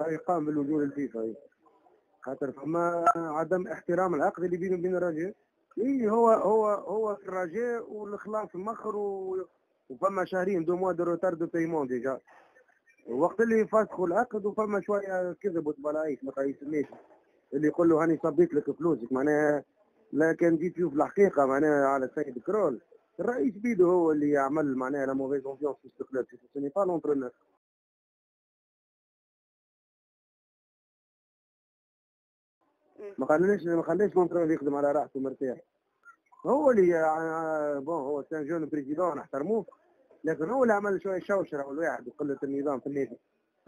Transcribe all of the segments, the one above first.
قام بالوجود الفيفا هي. خاطر فما عدم احترام العقد اللي بينه وبين الرجاء إي هو هو هو في الرجاء والخلاص مخر و... وفما شهرين deux mois de retard de paiement déjà. وقت اللي فسخوا العقد وفما شوية كذب وتبلايش ما يسميش. اللي يقول له هاني صبيت لك فلوسك معناها لا كان جيت تشوف الحقيقة معناها على السيد كرول. الرئيس بيدو هو اللي يعمل معناها la mauvaise confiance في الاستقلال في ce n'est pas l'entraîneur ما خليناش ما خليناش l'entraîneur يخدم على راحته مرتاح. هو اللي آه، bon هو c'est un jeune président نحترموه لكن هو اللي عمل شوية شوشرة والواحد وقلة النظام في النادي.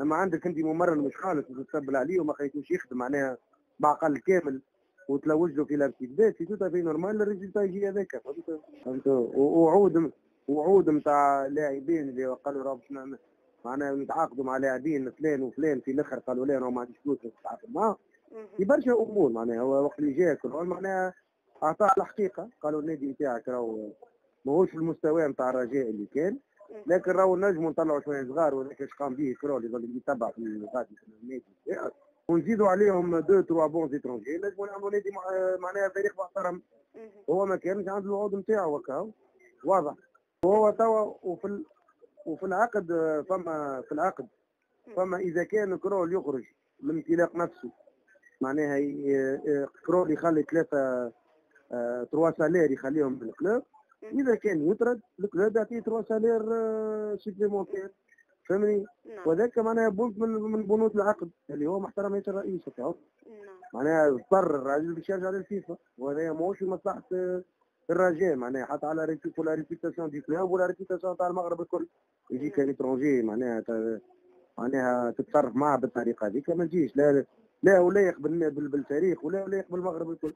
اما عندك انت ممرن مش خالص وتتبل عليه وما خليتوش يخدم معناها بعقل كامل وتلوج له في لارتيكدات في توتا في normal ال résultat يجي هذاك. فهمت؟ وعود وعود نتاع لاعبين اللي قالوا راه باش معناها نتعاقدوا مع لاعبين فلان وفلان في الآخر قالوا لا ما عنديش فلوس نتعاقد معاه في برشا امور معناها هو وقت اللي جا كرول معناها أعطاه الحقيقة قالوا النادي نتاعك راهو ماهوش في المستوى نتاع الرجاء اللي كان لكن راهو نجموا نطلعوا شوية صغار وهذاك اش قام به كرول يظل يتبع في غادي في النادي. ونزيدوا عليهم deux trois bons étrangers نجموا نعملوا نادي معناها فريق محترم. هو ما كانش عنده الوعود نتاعو هكا واضح. وهو توا وفي ال... وفي العقد فما في العقد. فما إذا كان كرول يخرج من انطلاق نفسه. معناها كرول يخلي ثلاثة trois salaires يخليهم بال club إذا كان يطرد ال club يعطيه trois salaires supplémentaires فهمني؟ نعم. وذاك معناها بنط من من بنود العقد اللي هو محترمية الرئيس نعم. معناها اضطر الراجل باش يرجع للفيفا وهذا ماهوش في مصلحة الرجاء. معناها حتى على réputa- la réputation du club ولا réputation تاع المغرب الكل. يجيك اترونجي معناها معناها تتصرف معاه بالطريقة هذيك ما تجيش. لا. لا ولا يقبل بالتاريخ ولا ولا يقبل المغرب الكل.